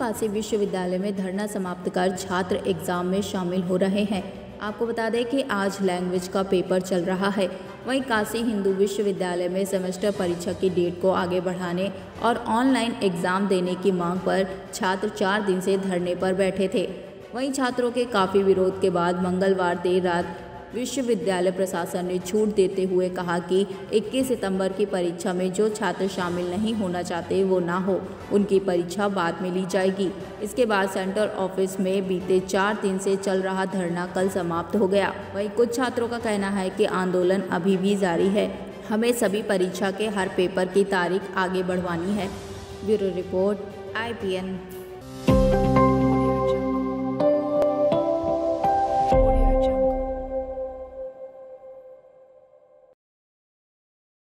काशी विश्वविद्यालय में धरना समाप्त कर छात्र एग्ज़ाम में शामिल हो रहे हैं। आपको बता दें कि आज लैंग्वेज का पेपर चल रहा है। वहीं काशी हिंदू विश्वविद्यालय में सेमेस्टर परीक्षा की डेट को आगे बढ़ाने और ऑनलाइन एग्ज़ाम देने की मांग पर छात्र चार दिन से धरने पर बैठे थे। वहीं छात्रों के काफ़ी विरोध के बाद मंगलवार देर रात विश्वविद्यालय प्रशासन ने छूट देते हुए कहा कि 21 सितंबर की परीक्षा में जो छात्र शामिल नहीं होना चाहते, वो ना हो। उनकी परीक्षा बाद में ली जाएगी। इसके बाद सेंट्रल ऑफ़िस में बीते चार दिन से चल रहा धरना कल समाप्त हो गया। वहीं कुछ छात्रों का कहना है कि आंदोलन अभी भी जारी है। हमें सभी परीक्षा के हर पेपर की तारीख आगे बढ़वानी है। ब्यूरो रिपोर्ट आई